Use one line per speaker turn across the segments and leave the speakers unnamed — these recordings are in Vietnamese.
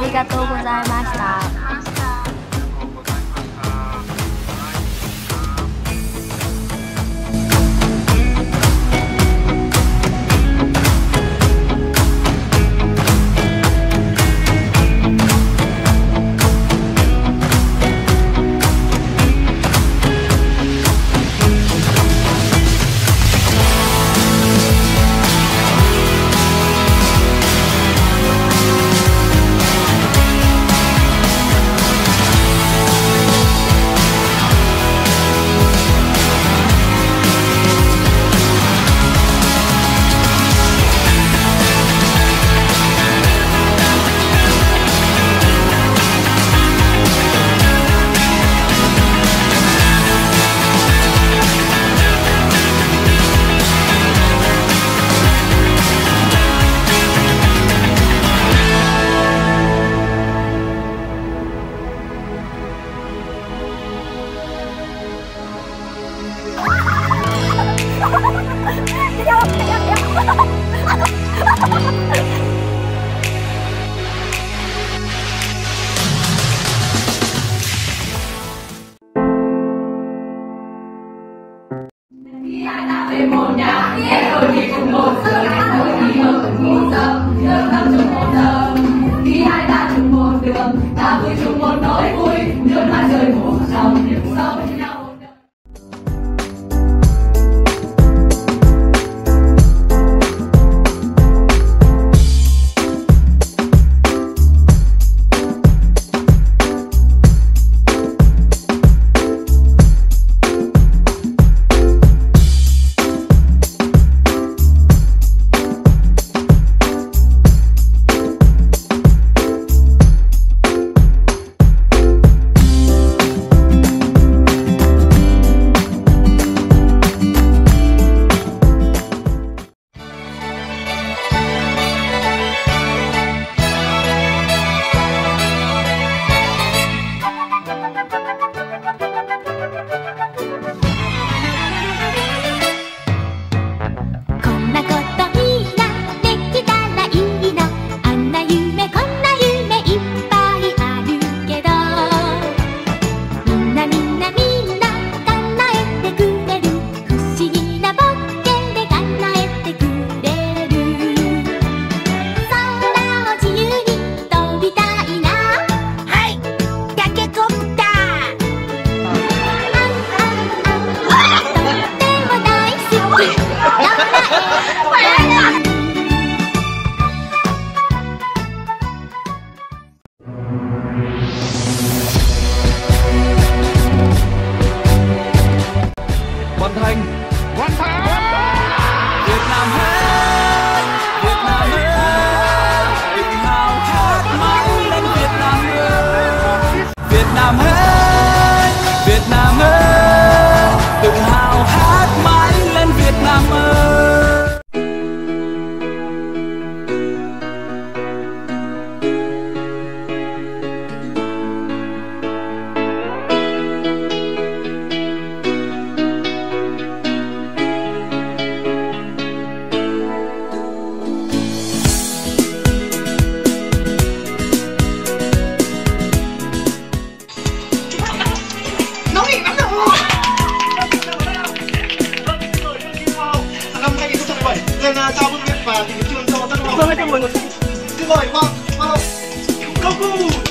ありがとうございました。
nên uh, chào mừng biết và tình trường cho tân hồng. Vâng, anh ngồi ngồi. Xin mời, vâng, vâng. Goku!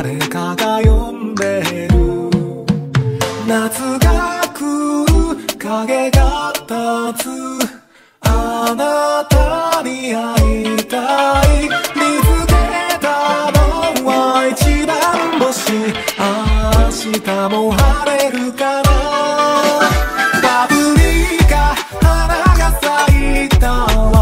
誰かが呼んでる。夏が来る影が立つ。あなたに会いたい。見つけたのは一番星。明日も晴れるかな。バブリーカ花が咲いたわ。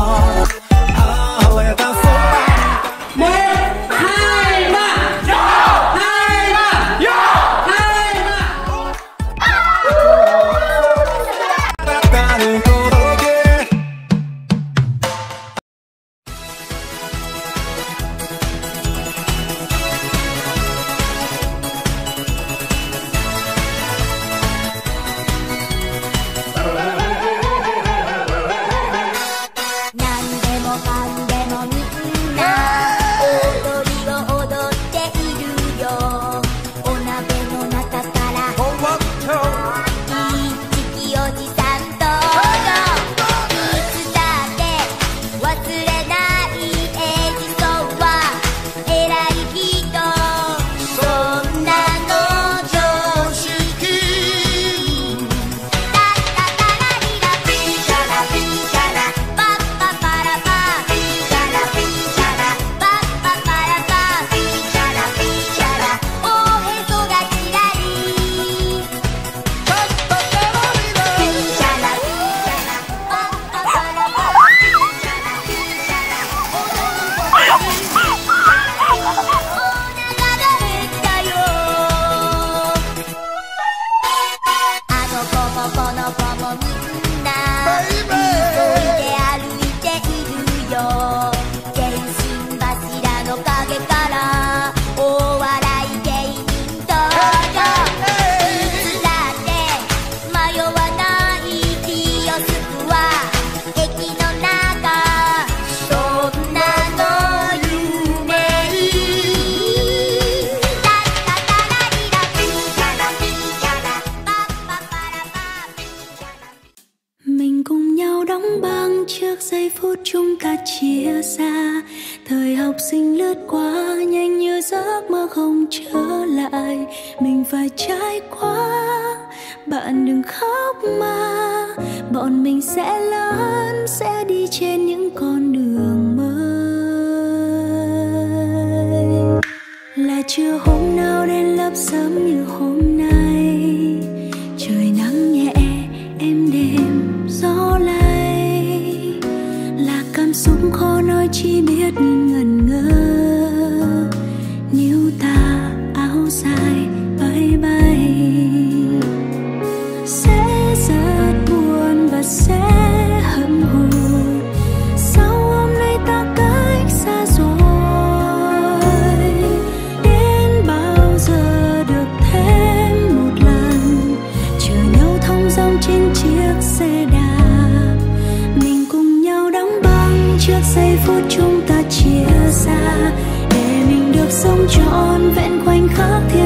học sinh lướt qua, nhanh như giấc mơ không trở lại. Mình phải trải qua, bạn đừng khóc mà. Bọn mình sẽ lớn, sẽ đi trên những con đường mới. Là chưa hôm nào đến lớp sớm như hôm xúc khó nói chỉ biết ngẩn ngơ. Níu ta áo dài bay bay. Sẽ rất buồn và sẽ hậm hùi sau hôm nay ta cách xa rồi. Đến bao giờ được thêm một lần? Chờ nhau thông dong trên chiếc xe đạp. phút chúng ta chia xa để mình được sống trọn vẹn quanh khắc thiên